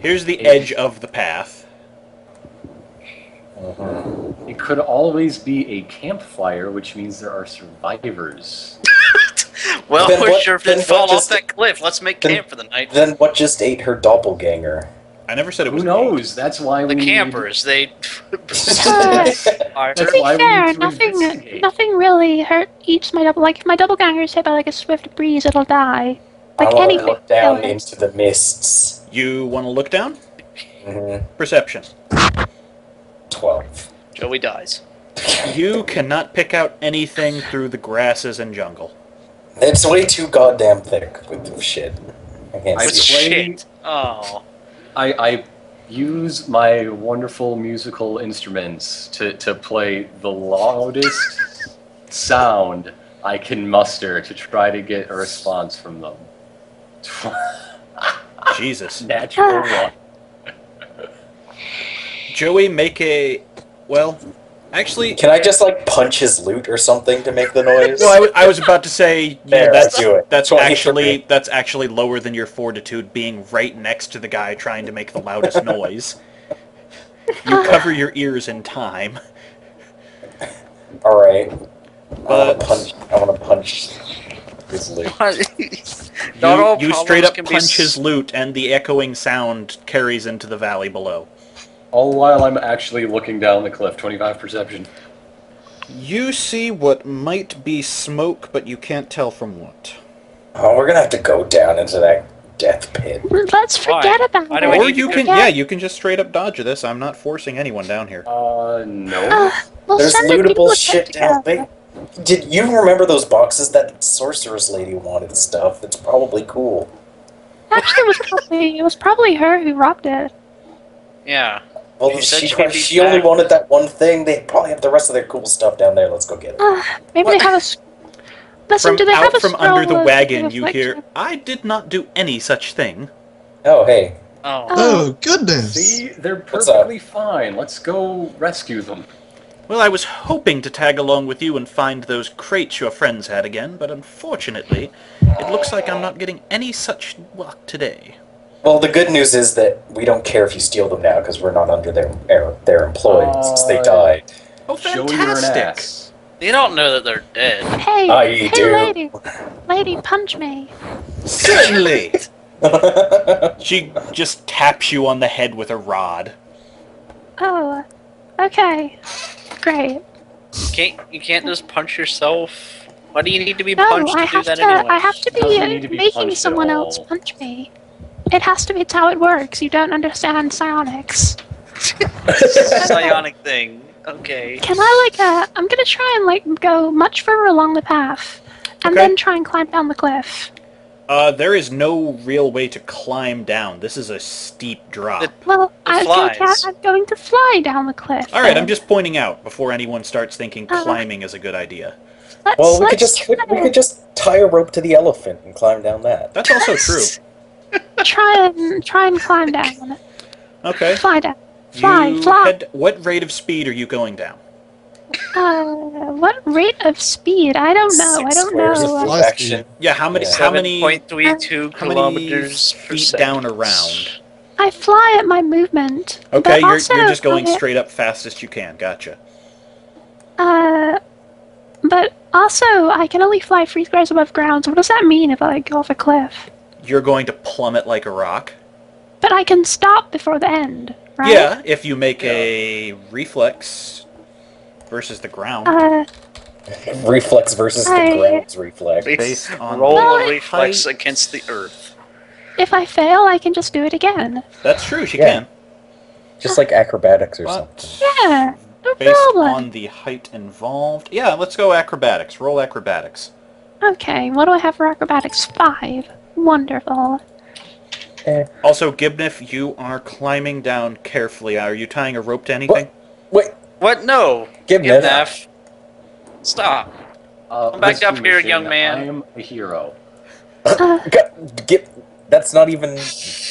Here's the edge of the path. It could always be a campfire, which means there are survivors. Well, Then we what- sure then didn't what fall off just- that cliff. Let's make then- camp for the night. Then what just ate her doppelganger? I never said it was Who knows? That's why the we need- campers, they. Uh, Fire. That's to be fair, nothing, nothing really hurt eats my double. Like if my doppelganger is hit by like a swift breeze, it'll die. I Like want to anything. look down will. into the mists. You want to look down? hmm Perception. Twelve. Joey dies. You cannot pick out anything through the grasses and jungle. It's way too goddamn thick with the shit. I can't I see. played- shit. Oh. I, I use my wonderful musical instruments to, to play the loudest sound I can muster to try to get a response from them. Jesus. Natural ah. one. Joey, make a. Well, actually. Can I just like punch his lute or something to make the noise? No, I, w- I was about to say yeah, that's do it. that's actually that's actually lower than your fortitude being right next to the guy trying to make the loudest noise. You cover your ears in time. All right. I want But- to punch. I want to punch his lute. Not you all you straight up can be punch his lute, and the echoing sound carries into the valley below. All while I'm actually looking down the cliff. 25 perception. You see what might be smoke, but you can't tell from what. Oh, we're gonna have to go down into that death pit. Let's Why? forget about Why it. Or you can, go- yeah, you can just straight up dodge this. I'm not forcing anyone down here. Uh, no. Uh, we'll There's send the people lootable shit down there. Did you remember those boxes that sorceress lady wanted stuff? It's probably cool. Actually, it was probably it was probably her who robbed it. Yeah. Well, You she, she'd she only wanted that one thing. They probably have the rest of their cool stuff down there. Let's go get it. Uh, maybe What? they have a. s- Listen, From do they out have a from under the wagon, you hear, "I did not do any such thing." Oh, hey. Oh. Oh, goodness. See, they're perfectly fine. Let's go rescue them. Well, I was hoping to tag along with you and find those crates your friends had again, but unfortunately, it looks like I'm not getting any such luck today. Well, the good news is that we don't care if you steal them now because we're not under their their, their employ since they Uh, died. Oh, Show you're an fantastic! ass. You don't know that they're dead. Hey, hey, do. lady, lady, punch me. Certainly! she just taps you on the head with a rod. Oh, okay, great. You Can't you can't just punch yourself? Why do you need to be No, punched to I do have that to. anyway? I have to be, uh, need to be making someone else punch me. It has to be. It's how it works. You don't understand psionics. psionic thing. Okay. Can I like? Uh, I'm gonna try and like go much further along the path, and Okay. then try and climb down the cliff. Uh, there is no real way to climb down. This is a steep drop. The- Well, I think flies. I, I'm going to fly down the cliff. All right. I'm just pointing out before anyone starts thinking Uh, climbing is a good idea. Let's, well, we let's could just we, we could just tie a rope to the elephant and climb down that. That's also true. try and try and climb down. Okay. Fly down. Fly, you fly. Head, what rate of speed are you going down? Uh, what rate of speed? I don't know. Six I don't know. of Fly perfection. Yeah, how many? Yeah. How many? Point three two How kilometers per feet second. down around? I fly at my movement. Okay, you're, also you're just going I- straight up fastest you can. Gotcha. Uh, but also I can only fly three squares above ground. So what does that mean if I go off a cliff? You're going to plummet like a rock. But I can stop before the end, right? Yeah, if you make a reflex versus the ground. Uh, Reflex versus the I- ground's reflex. Based on Roll the a reflex height. against the earth. if I fail, I can just do it again. That's true. She Yeah. can. Just like acrobatics or But something. Yeah, no based problem. on the height involved, yeah, let's go acrobatics. Roll acrobatics. Okay, what do I have for acrobatics? Five. Wonderful. Also, Gibnif, you are climbing down carefully. Are you tying a rope to anything? Wait, What? No. give me that. Gibnaf. Stop. Uh, Come back up here, young man. I am a hero. Get. That's not even.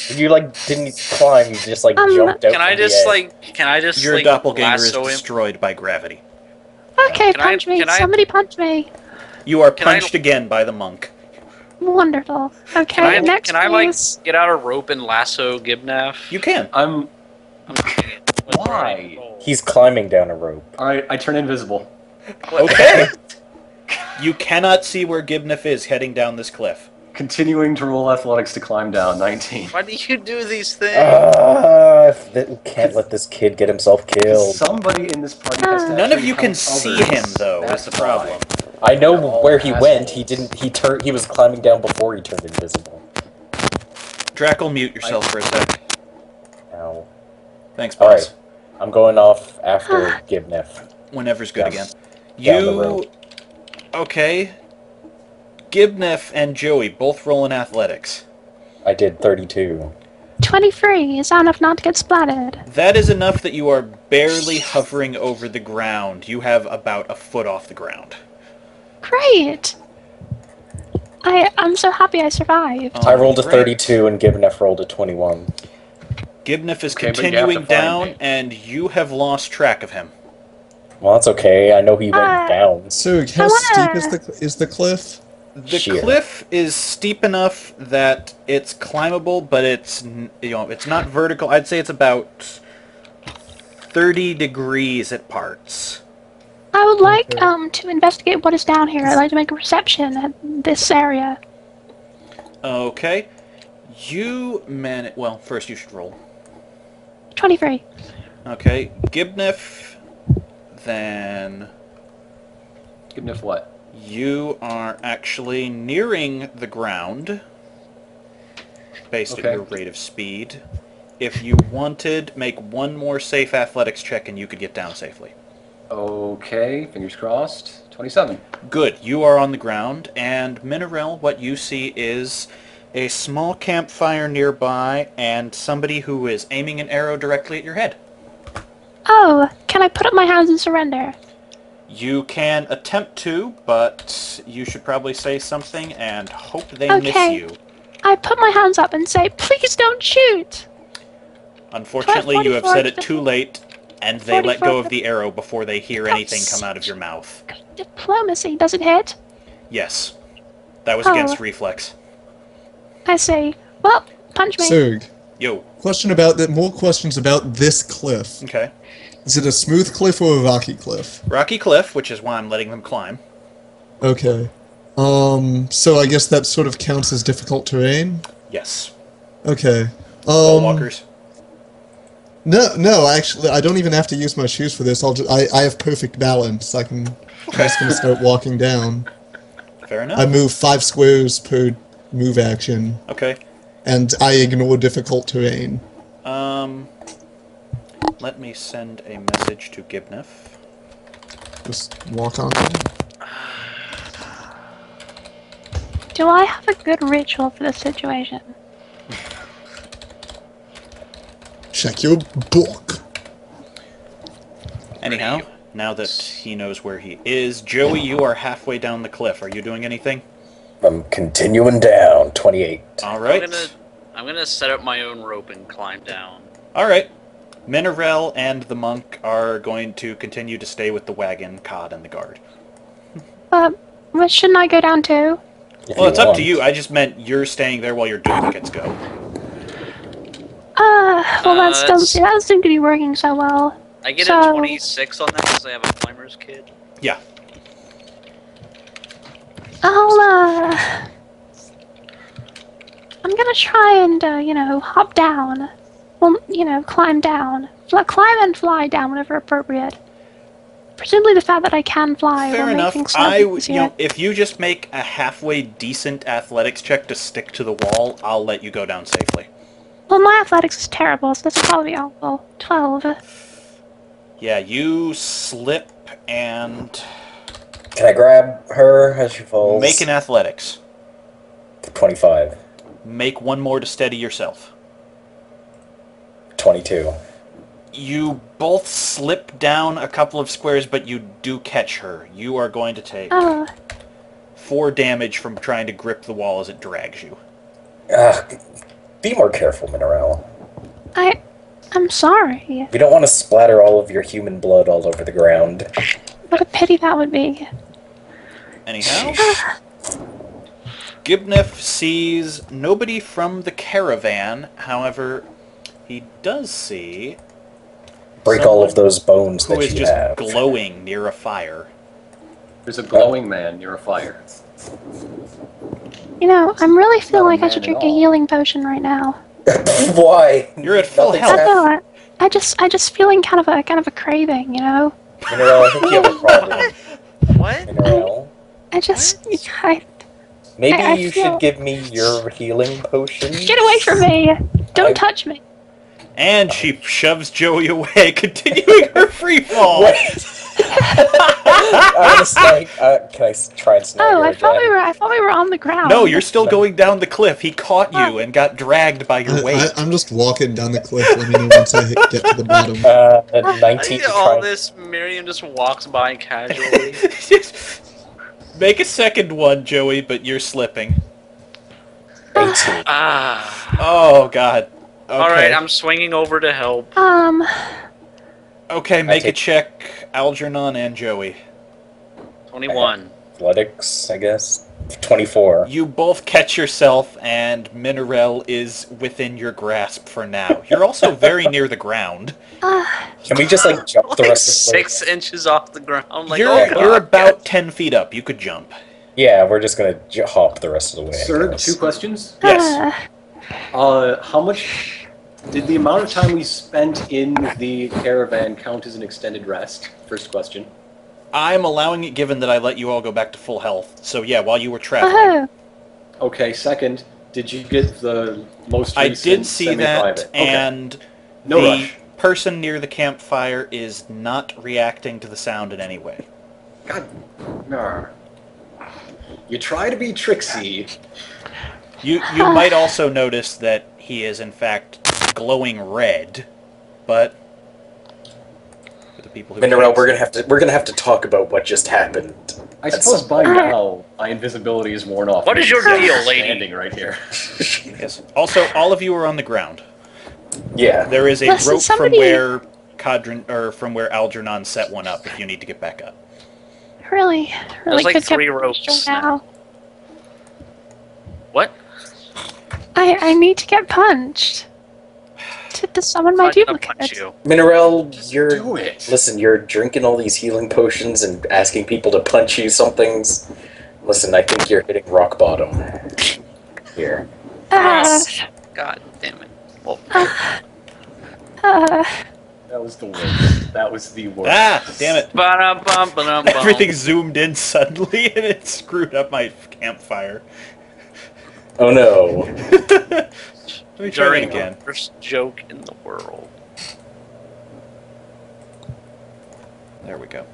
You like didn't climb. You just like Um, jumped out. Can I just like? Can I just Your like doppelganger is lasso him? destroyed by gravity. okay, Can I- punch me. can I- Somebody punch me. You are Can I- punched again by the monk. Wonderful. Okay, Can I, next can I like please. get out a rope and lasso Gibnaf? You can. I'm. I'm kidding. With Why? Right roll. He's climbing down a rope. Alright, I turn invisible. Okay. you cannot see where Gibniff is heading down this cliff. Continuing to roll athletics to climb down. 19. Why do you do these things? Ah, Th- can't let this kid get himself killed. Somebody in this party has to None of you can help see him though. That's That's the problem. I know They're where he went. He didn't. He turned. He was climbing down before he turned invisible. Drackle, mute yourself for a sec. Now, Thanks, All boss. Right. I'm going off after Gibnef. Whenever's good again. You okay? Gibnef and Joey both roll in athletics. I did 32. 23. Is that enough not to get splattered? That is enough that you are barely hovering over the ground. You have about a foot off the ground. Great! I, I'm so happy I survived. I rolled a Great. 32 and Gibnef rolled a 21. Gibnef is Okay, but you have to continuing down, me. and you have lost track of him. Well, that's okay. I know he went Uh, down. So how I steep is the is the cliff? The Sheer. cliff is steep enough that it's climbable, but it's you know it's not vertical. I'd say it's about thirty degrees at parts. I would like Okay. um to investigate what is down here. I'd like to make a perception at this area. Okay, you man. Well, first you should roll. 23. Okay, Gibniff, Then Gibniff what? you are actually nearing the ground, based Okay. on your rate of speed. If you wanted, make one more safe athletics check, and you could get down safely. Okay, fingers crossed. 27. Good. You are on the ground, and Minerelle, what you see is a small campfire nearby and somebody who is aiming an arrow directly at your head. Oh, can I put up my hands and surrender? You can attempt to, but you should probably say something and hope they Okay. miss you. I put my hands up and say, please don't shoot! Unfortunately, you have said it too late, and they let go of the arrow before they hear anything come out of your mouth. Diplomacy, does it hit? Yes. That was Oh. against reflex. I say, well, punch me. Serg, Yo. question about that. More questions about this cliff. Okay. Is it a smooth cliff or a rocky cliff? Rocky Cliff, which is why I'm letting them climb. Okay. Um. So I guess that sort of counts as difficult terrain. Yes. Okay. Wall Um. walkers. No, no. Actually, I don't even have to use my shoes for this. I'll just. I. I have perfect balance. I can. I'm just gonna start walking down. Fair enough. I move five squares per move action, Okay. and I ignore difficult terrain. Um, let me send a message to Gibnef. Just walk on. Do I have a good ritual for this situation? Check your book. Anyhow, now that he knows where he is, Joey, you are halfway down the cliff. Are you doing anything? I'm continuing down. 28. All right. I'm gonna, I'm gonna set up my own rope and climb down. All right. Minerelle and the monk are going to continue to stay with the wagon, Cod, and the guard. Uh, well, shouldn't I go down too? If Well, it's up to you. I just meant you're staying there while your duplicates go. Uh, well, Uh, that still that's- that doesn't seem to be working so well. I get So- a 26 on that because I have a climber's kid. Yeah. I'll uh, I'm gonna try and uh, you know hop down. Well, you know, climb down, Fly, climb and fly down whenever appropriate. Presumably, the fact that I can fly Fair will make enough. things I, slightly you know, if you just make a halfway decent athletics check to stick to the wall, I'll let you go down safely. Well, my athletics is terrible, so this will probably be awful. Twelve. Yeah, you slip and Can I grab her as she falls? make an athletics. 25. Make one more to steady yourself. 22. You both slip down a couple of squares, but you do catch her. You are going to take oh. four damage from trying to grip the wall as it drags you. Ugh, be more careful, Minerelle. I, I'm sorry. We don't want to splatter all of your human blood all over the ground. What a pity that would be. Anyhow, Gibniff sees nobody from the caravan. However, he does see Break all of those bones who that is you just have. glowing near a fire. There's a glowing man near a fire. You know, I'm really feeling like I should drink a healing potion right now. Why? You're at full Nothing's I health. don't know. I, I just, I just feeling kind of a, kind of a craving. You know. Minerelle, I think you have a problem. What? Minerelle. I just, I, Maybe I- I you feel- should give me your healing potion. get away from me! Don't I- touch me. And she shoves Joey away, continuing her free fall. What? I'm gonna. Uh, can I s- try and snag Oh, her I thought we were, I thought we were on the ground. No, you're still going down the cliff. He caught you and got dragged by your I, weight. I, I'm just walking down the cliff. Let me know once I hit, get to the bottom. Uh, 19 think all this, Miriam just walks by casually. Make a second one, Joey, but you're slipping. 18. ah. Oh God. Okay. All right, I'm swinging over to help. Um, Okay, make a check, Algernon and Joey. Twenty-one. Athletics, I guess. 24. You both catch yourself, and Minerelle is within your grasp for now. You're also very near the ground. Can we just like jump the Like rest of the way? six inches off the ground. Like, you're oh, God. you're about ten feet up. You could jump. Yeah, we're just gonna j- hop the rest of the way. Sir, two questions. Yes. uh, Uh, how much did the amount of time we spent in the caravan count as an extended rest? First question. I'm allowing it given that I let you all go back to full health. So yeah, while you were traveling. oh, Okay. Second, did you get the most I did see that, semi-private? Okay. and no the rush. person near the campfire is not reacting to the sound in any way. God, nah. You try to be tricksy. You you might also notice that he is in fact glowing red, but for the people who Minerelle, we're gonna have to we're gonna have to talk about what just happened. I That's- suppose by now my invisibility is worn off. What is your I'm deal, lady? Standing right here. Yes. Also, all of you are on the ground. Yeah. There is a Listen, rope somebody- from where Cadron or from where Algernon set one up. If you need to get back up. really, really like could get three ropes right now. What? I, I need to get punched. To, to summon my I'm not gonna punch duplicate. you. Minerelle, you're Do it. listen. You're drinking all these healing potions and asking people to punch you Something's. Listen, I think you're hitting rock bottom. Here. Uh, God damn it. Well, uh, That was the worst. That was the worst. Ah, damn it! ba-dum-bum, ba-dum-bum. Everything zoomed in suddenly, and it screwed up my campfire. Oh no. Let me try During it again. the worst joke in the world. There we go.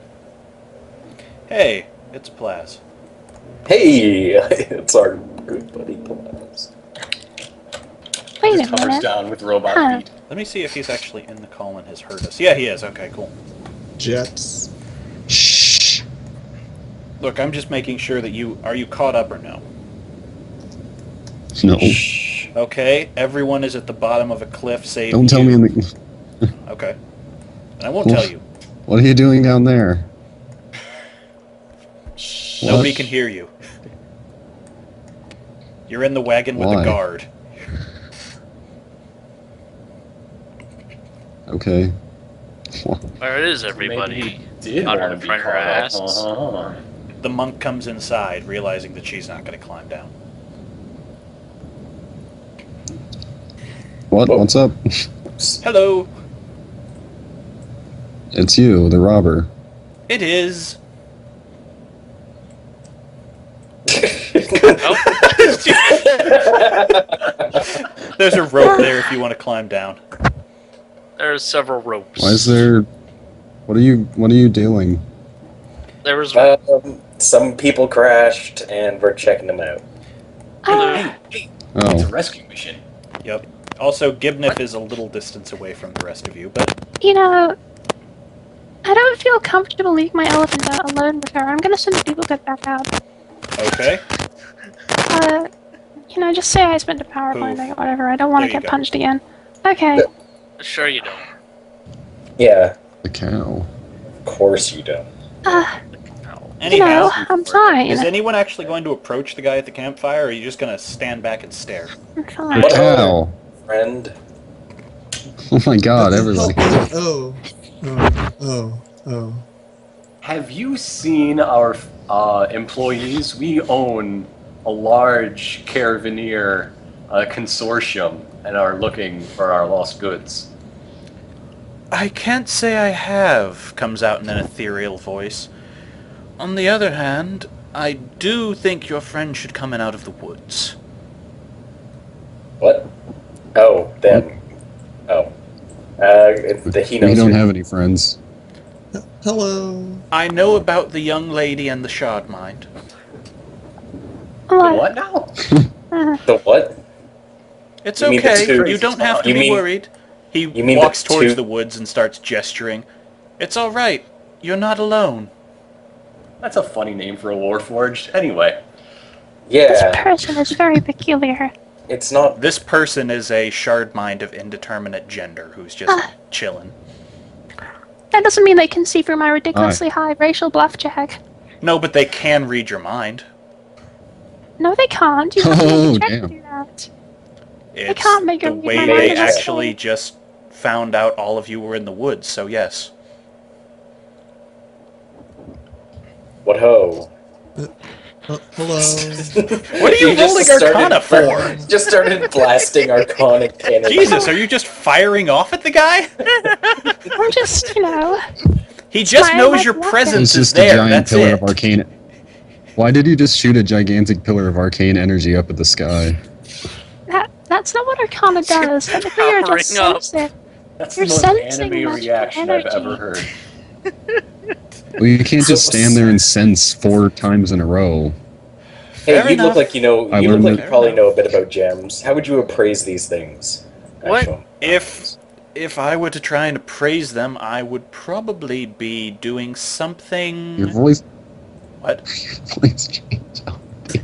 Hey, it's Plaz. Hey, it's our good buddy Plaz. wait Just a hovers minute. down with robot Huh. feet. Let me see if he's actually in the call and has heard us. Yeah, he is. Okay, cool. Jets. Shh. Look, I'm just making sure that you are you caught up or no. No. Okay, everyone is at the bottom of a cliff. Save Don't tell you. me in the. Okay, and I won't tell you. What are you doing down there? Nobody What? can hear you. You're in the wagon with Why? a guard. Okay. Where is Maybe everybody? did Under want to be front caught Uh-huh. The monk comes inside, realizing that she's not going to climb down. What? What's up? Hello, It's you, the robber. it is. There's a rope there if you want to climb down. There's several ropes. Why is there? What are you? What are you doing? There was Um, some people crashed, and we're checking them out. Uh, It's a Oh, rescue mission. Yep. Also, Gibniff is a little distance away from the rest of you, but you know, I don't feel comfortable leaving my elephant out alone with her. I'm gonna send the duplicate back out. okay. Uh, you know, just say I spent a power Poof. binding or whatever. I don't want There to you get go. punched again. Okay. sure you don't. Yeah, the cow. of course you don't. Uh, No. you know, I'm fine. is anyone actually going to approach the guy at the campfire, or are you just going to stand back and stare? I'm fine. What? Ow! Friend. Oh my god, everybody. Oh, oh, oh, oh. Have you seen our uh, employees? We own a large caravaneer uh, consortium and are looking for our lost goods. I can't say I have, comes out in an ethereal voice. On the other hand, I do think your friend should come in out of the woods. What? Oh, them. Oh. Uh, the he knows. We don't who- have any friends. Hello. I know about the young lady and the shard mind. What? What now? The what? It's You okay. You don't have to You be mean- worried. He you mean the walks towards two- the woods and starts gesturing. It's all right. You're not alone. That's a funny name for a Warforged. Anyway, Yeah. this person is very peculiar. It's not. This person is a shard mind of indeterminate gender who's just Ah. chilling. That doesn't mean they can see through my ridiculously high racial bluff check. No, but they can read your mind. No, they can't. You have to Oh, make a check damn. to do that. It's can't make the her read way my they mind as actually well. just found out all of you were in the woods. So yes, What ho? Hello. What are you just rolling started- Arcana for? Just started blasting Arcanic energy. Jesus, are you just firing off at the guy? I'm just, you know, He just knows like your nothing. presence is just a there. giant That's pillar it. of arcane. Why did you just shoot a gigantic pillar of arcane energy up at the sky? that that's not what Arcana does. Technically, you're just powering up. sensitive. that's You're the most sensing anime magical reaction I've energy. ever heard. Well, you can't just stand there and sense four times in a row. Hey, Fair you enough. look like you know. I You look like you probably know a bit about gems. How would you appraise these things? What? Actual? If if I were to try and appraise them, I would probably be doing something. Your voice, What? your voice changed.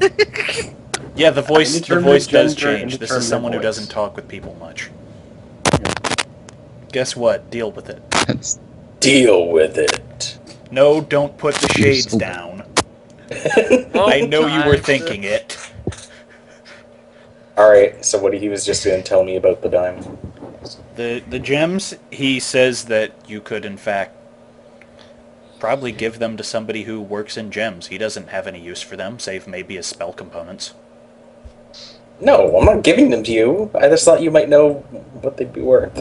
Yeah, the voice the voice does change. This is indeterminate someone who doesn't talk with people much. Guess what? Deal with it. That's Deal with it. No, don't put the shades so- down. Oh, I know you were thinking it. All right. So what he was just going to tell me about the dime. The the gems, he says that you could in fact probably give them to somebody who works in gems. He doesn't have any use for them, save maybe as spell components. No, I'm not giving them to you. I just thought you might know what they'd be worth.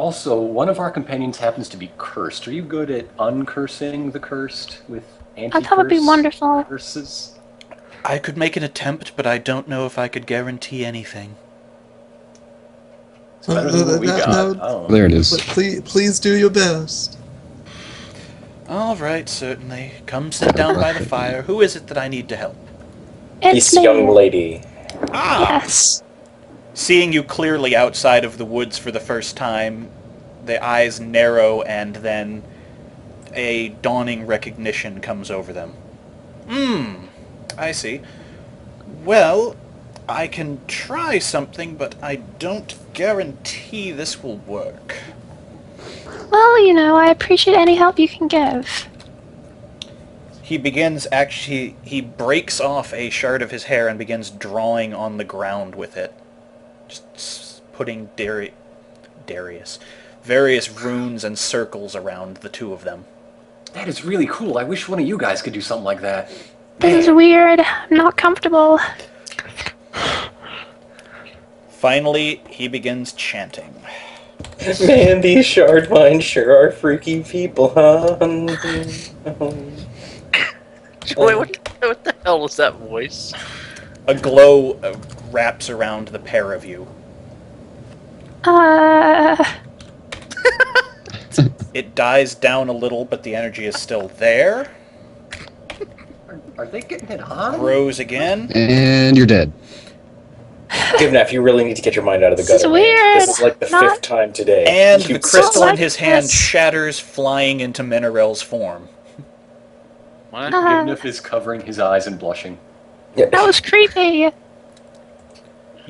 Also, one of our companions happens to be cursed. Are you good at uncursing the cursed with anti I thought would be wonderful. curses? I could make an attempt, but I don't know if I could guarantee anything. It's better than what we got. no, I don't know. there it is. But please, please do your best. All right, certainly. Come sit down by the fire. Who is it that I need to help? It's This me. young lady. Ah! Yes. Seeing you clearly outside of the woods for the first time, the eyes narrow and then a dawning recognition comes over them. Hmm, I see. Well, I can try something, but I don't guarantee this will work. Well, you know, I appreciate any help you can give. He begins actually, he breaks off a shard of his hair and begins drawing on the ground with it. Just putting Dari- Darius, various runes and circles around the two of them. That is really cool. I wish one of you guys could do something like that. This is weird. I'm not comfortable. Finally, he begins chanting. Man, these shard minds sure are freaky people, huh? Wait, what, the- what the hell was that voice? A glow uh, wraps around the pair of you. Uh, It dies down a little, but the energy is still there. Are, are they getting it on? Grows again. And you're dead. Good enough. You really need to get your mind out of the This is gutter. weird. This is like the Not- fifth time today. And You the crystal like in his hand this. shatters, flying into Minerelle's form. What? uh, Givnif is covering his eyes and blushing. Yeah. that was creepy.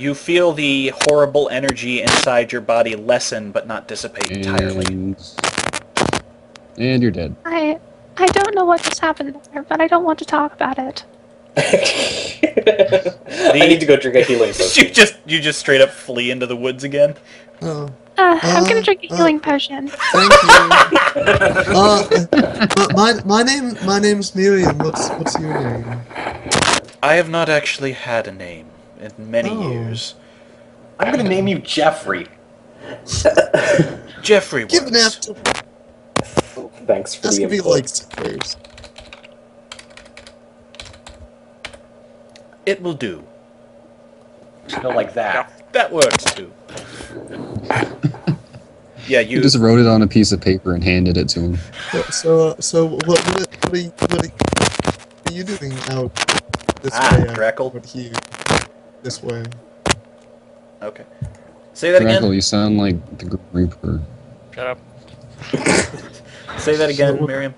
You feel the horrible energy inside your body lessen but not dissipate entirely. And, and you're dead. I I don't don't know what just happened there, but I don't want to talk about it. I need to go drink a healing you potion. just you just straight up flee into the woods again. Oh, Uh, I'm gonna Uh, drink a uh. healing potion. thank you. uh, uh, my my name my name's Miriam. What's what's your name? I have not actually had a name in many Oh. years. I'm gonna name you Jeffrey. Jeffrey Give an works. after. Thanks for That's the gonna be input. like stickers. It will do. No, like that. That works too. yeah, you. You just wrote it on a piece of paper and handed it to him. So so, uh, so what what are, what, are you, what are you doing out this Ah, way? Dreckle. Out here, this way. Okay. Say that Draco, again. you sound like the Grim Reaper. Shut up. Say that again, So- Miriam.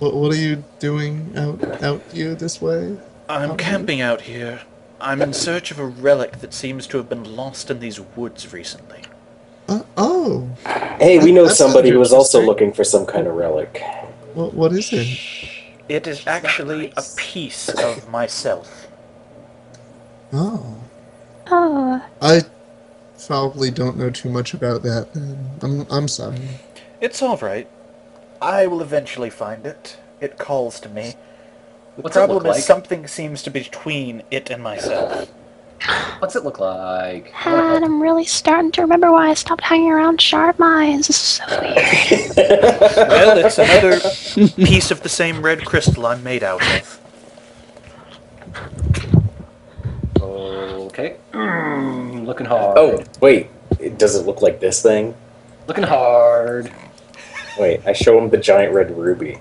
What what are you doing out out here this way? I'm camping out here. I'm in search of a relic that seems to have been lost in these woods recently. Uh, oh, Hey, we know That somebody sounds who was also looking for some kind of relic. what what is it? It is actually a piece of myself. Oh, Oh, I probably don't know too much about that. Then. I'm I'm sorry. It's all right. I will eventually find it. It calls to me. The What's it problem look is like? something seems to be between it and myself. What's it look like? And I'm really starting to remember why I stopped hanging around shard Minds. This is so weird. Well, it's another piece of the same red crystal I'm made out of. Okay. Mm, looking hard. oh, wait. It- Does it look like this thing? Looking hard. Wait, I show him the giant red ruby.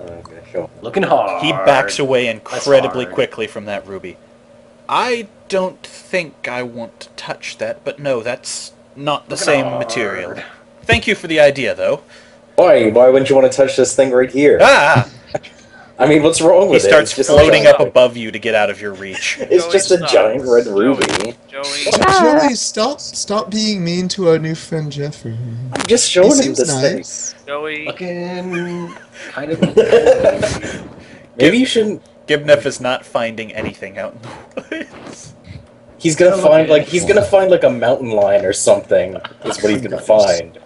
Uh, I'm show him. Looking hard. He backs away incredibly quickly from that ruby. I don't think I want to touch that, but no, that's not the Looking same hard. material. Thank you for the idea, though. Why? Why wouldn't you want to touch this thing right here? Ah! I mean, what's wrong He with it? starts It's just a floating giant- up above you to get out of your reach. It's Joey, just a stop. giant red ruby. Joey. Ah. Joey, stop stop being mean to our new friend Jeffrey. I'm just He showing him seems this nice. Joey. Looking kind of. thing. Maybe you shouldn't. Gibnef is not finding anything out in the woods. He's gonna Look find like he's gonna find like a mountain lion or something. Is what he's gonna find.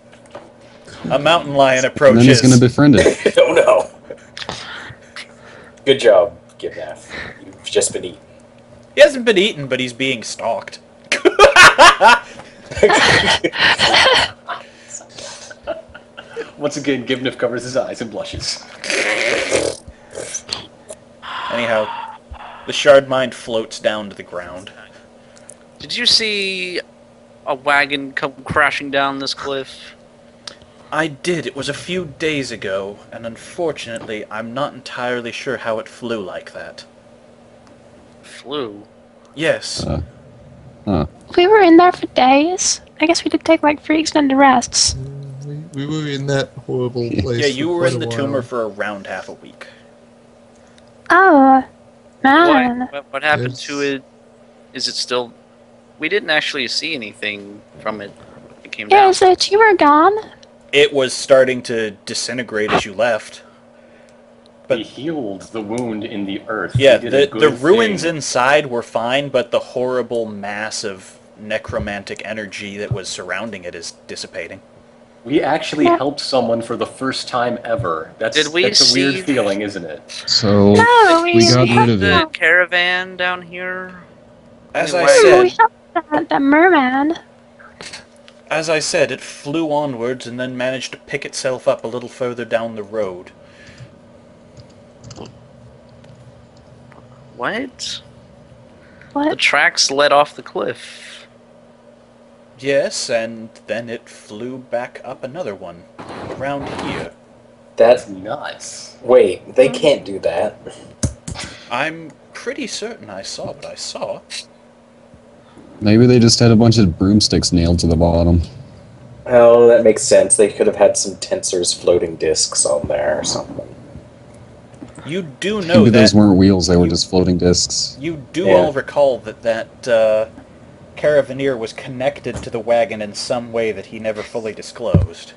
A mountain lion And then he's gonna befriend it. oh no! Good job, Gibnath. You've just been eaten. He hasn't been eaten, but he's being stalked. Once again, Gibniff covers his eyes and blushes. Anyhow, the shard mind floats down to the ground. Did you see a wagon come crashing down this cliff? I did. It was a few days ago, and unfortunately, I'm not entirely sure how it flew like that. Flew. Yes. Uh, huh. we were in there for days. I guess we did take like three extended rests. We, we were in that horrible place. Yeah, you for were quite in the a tumor for around half a week. Oh, man. What, what, what happened It's- to it? Is it still? We didn't actually see anything from it. It came Yeah, down. is the tumor gone? It was starting to disintegrate as you left. But- he healed the wound in the earth. Yeah, He did a the, the ruins thing. inside were fine, but the horrible mass of necromantic energy that was surrounding it is dissipating. We actually Yeah. helped someone for the first time ever. That's Did we that's a see- weird feeling, isn't it? So No, we, we got helped rid of the it. caravan down here. As Anyway. I No, we said, helped that, that merman. As I said, it flew onwards and then managed to pick itself up a little further down the road. What? What? The tracks led off the cliff. Yes, and then it flew back up another one around here. That's That's nuts. wait. They mm. can't do that. I'm pretty certain I saw what I saw. Maybe they just had a bunch of broomsticks nailed to the bottom. Oh, that makes sense. They could have had some Tenser's floating discs on there or something. You do know Maybe that those weren't wheels; they were just floating discs. You do Yeah. all recall that that uh, caravaneer was connected to the wagon in some way that he never fully disclosed.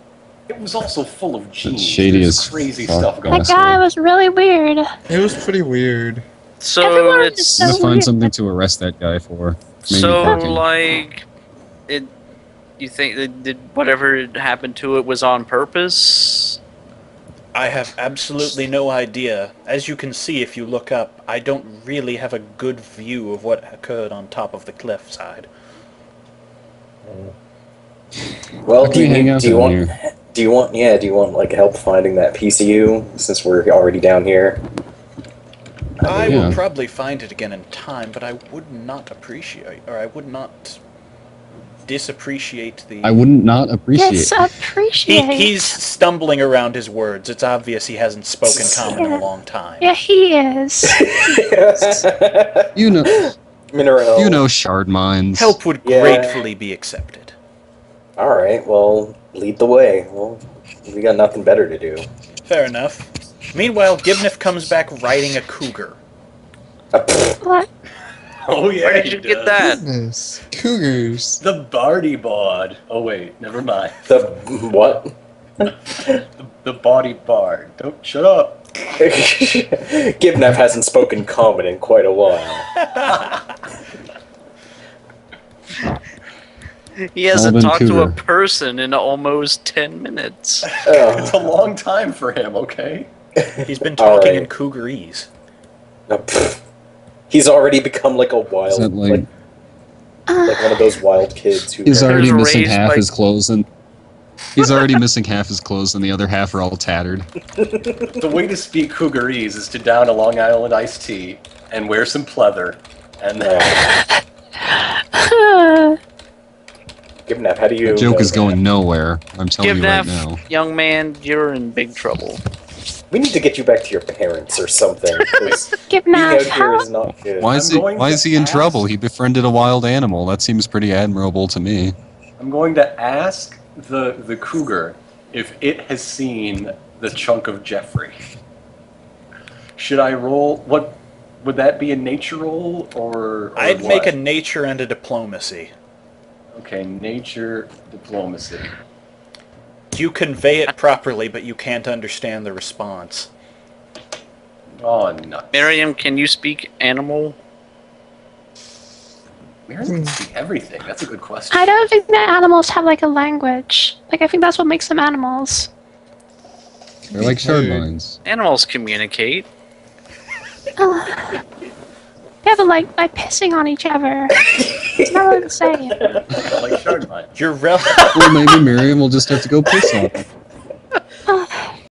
It was also full of genes. shady There's as crazy fuck. stuff going. On. That guy was really weird. It was pretty weird. So Everyone is it's I'm so gonna find weird. something to arrest that guy for. Maybe so parking. like it. You think that did whatever happened to it was on purpose? I have absolutely no idea. As you can see if you look up, I don't really have a good view of what occurred on top of the cliffside. Well, do you, we hang need- out do you want? Do you want? Yeah. Do you want like help finding that PCU since we're already down here? I Yeah. will probably find it again in time, but I would not appreciate, or I would not disappreciate the. I wouldn't not appreciate. Yes, He, appreciate. he's stumbling around his words. It's obvious he hasn't spoken common in a long time. Yeah, he is. You know, Minerelle. you know, shard minds. Help would Yeah. gratefully be accepted. All right. Well, lead the way. Well, we got nothing better to do. Fair enough. Meanwhile, Gibnif comes back riding a cougar. What? Oh yeah, Where did you get does. that? Goodness. Cougars. The Barty bod. Oh wait, never mind. the what? The, the body bard. Don't shut up. Gibnev hasn't spoken common in quite a while. He hasn't Alvin talked to a person in almost ten minutes. It's a Oh, long time for him. Okay. He's been talking right. in cougarese. no, pfft. He's already become like a wild, Is that like, like- like one of those wild kids who. He's already missing half by- his clothes, and he's already missing half his clothes, and the other half are all tattered. The way to speak Cougarese is to down a Long Island iced tea and wear some pleather, and then Gibnev, how do you? The joke know is that? going nowhere. I'm telling Give you right now. young man, you're in big trouble. We need to get you back to your parents or something. Give being now. out here How? is not good. Why is he? Why is he in ask- trouble? He befriended a wild animal. That seems pretty admirable to me. I'm going to ask the the cougar if it has seen the chunk of Jeffrey. Should I roll? What would that be a nature roll or? or I'd make a nature and a diplomacy. okay nature diplomacy. You convey it properly, but you can't understand the response. Oh no, Miriam, can you speak animal? Mary can speak everything. That's a good question. I don't think that animals have like a language. Like I think that's what makes them animals. They're like shard Animals communicate. Yeah, but like by pissing on each other. It's not what I'm saying. like shard mind. You're rel- Well, maybe Miriam will just have to go piss on him.